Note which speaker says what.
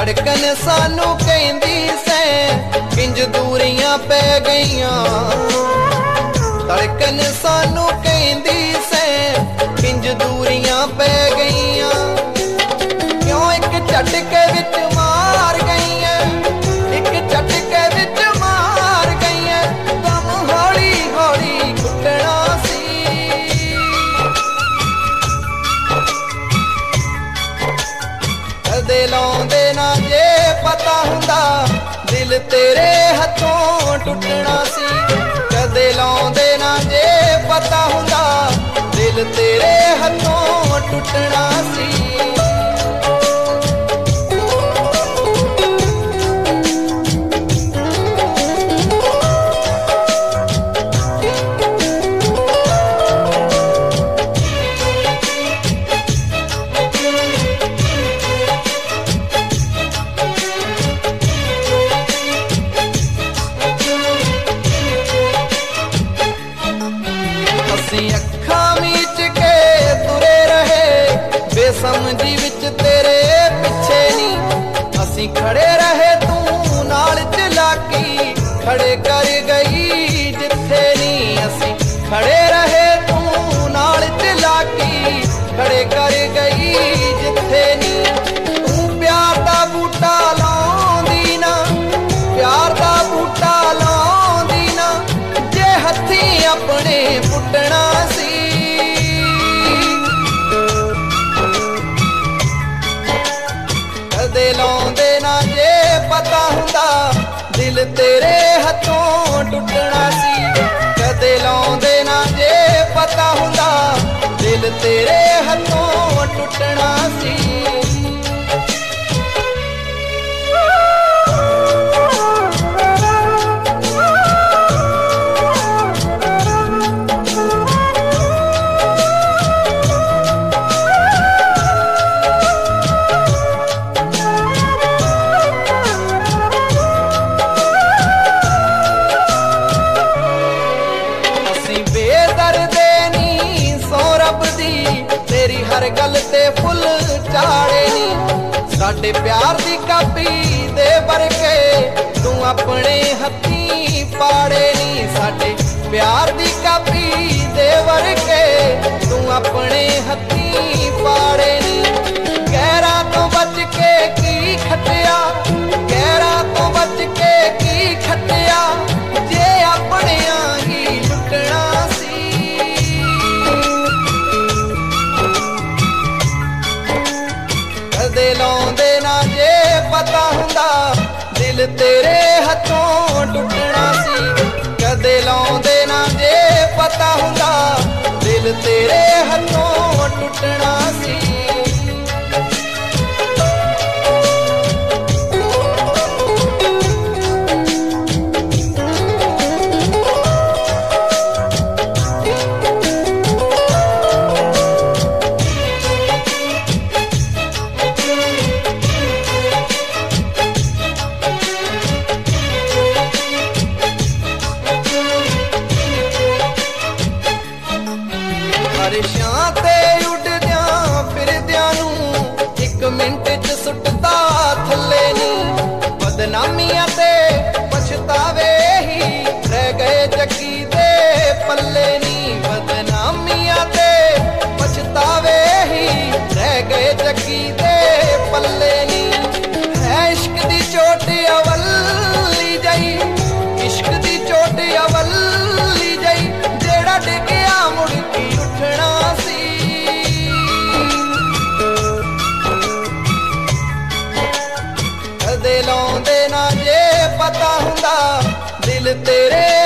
Speaker 1: ਧੜਕਨ ਸਾਨੂੰ ਕਹਿੰਦੀ ਸੈ ਕਿੰਜ ਦੂਰੀਆਂ ਪੈ ਗਈਆਂ। ਧੜਕਨ ਸਾਨੂੰ ਕਹਿੰਦੀ ਕਦੇ ਲਾਉਂਦੇ ਨਾ ਜੇ ਪਤਾ ਹੁੰਦਾ। ਦਿਲ ਤੇਰੇ ਹੱਥੋਂ ਟੁੱਟਣਾ ਸੀ। ਕਦੇ ਲਾਉਂਦੇ ਨਾ ਜੇ ਪਤਾ ਹੁੰਦਾ। ਦਿਲ ਤੇਰੇ ਹੱਥੋਂ ਟੁੱਟਣਾ ਸੀ। ਖੜੇ ਕਰ ਗਈ ਜਿੱਥੇ ਨਹੀਂ ਅਸੀਂ। ਖੜੇ ਰਹੇ ਤੂੰ ਨਾਲ ਚਲਾਕੀ। ਖੜੇ ਕਰ ਗਈ ਜਿੱਥੇ ਨਹੀਂ। ਤੂੰ ਪਿਆਰ ਦਾ ਬੂਟਾ ਲਾਉਂਦੀ ਨਾ। ਪਿਆਰ ਦਾ ਬੂਟਾ ਲਾਉਂਦੀ ਨਾ। ਜੇ ਹੱਥੀ ਆਪਣੇ ਪੁੱਟਣਾ ਸੀ। ਕਦੇ ਲਾਉਂਦੇ ਨਾ ਜੇ ਪਤਾ ਹੁੰਦਾ। ਦਿਲ ਤੇਰੇ ਤੇਰੇ ਹੱਥੋਂ ਟੁੱਟਣਾ ਸੀ। ਅਸੀਂ ਬੇਦਰਦੇ ਦੀ ਹਰ ਗੱਲ ਤੇ ਫੁੱਲ ਚਾੜੇ ਨਹੀਂ ਸਾਡੇ ਪਿਆਰ ਦੀ ਕਾਪੀ ਦੇ ਵਰਗੇ ਤੇਰੇ ਹੱਥੋਂ ਟੁੱਟਣਾ ਸੀ। ਕਦੇ ਲਾਉਂਦੇ ਨਾ ਜੇ ਪਤਾ ਹੁੰਦਾ। ਦਿਲ ਤੇਰੇ ਹੱਥੋਂ ਟੁੱਟਣਾ ਸੀ। ਸੁੱਟਦਾ ਥੱਲੇ ਨੂੰ। ਬਦਨਾਮੀਆਂ ਤੇ ਪਛਤਾਵੇ ਹੀ ਰਹਿ ਗਏ ਜੱਗੀ ਦੇ ਪੱਲੇ ਨੀ। ਬਦਨਾਮੀਆਂ ਤੇ ਪਛਤਾਵੇ ਹੀ ਰਹਿ ਗਏ ਜੱਗੀ ਦੇ ਲਾਉਂਦੇ ਨਾ ਜੇ ਪਤਾ ਹੁੰਦਾ ਦਿਲ ਤੇਰੇ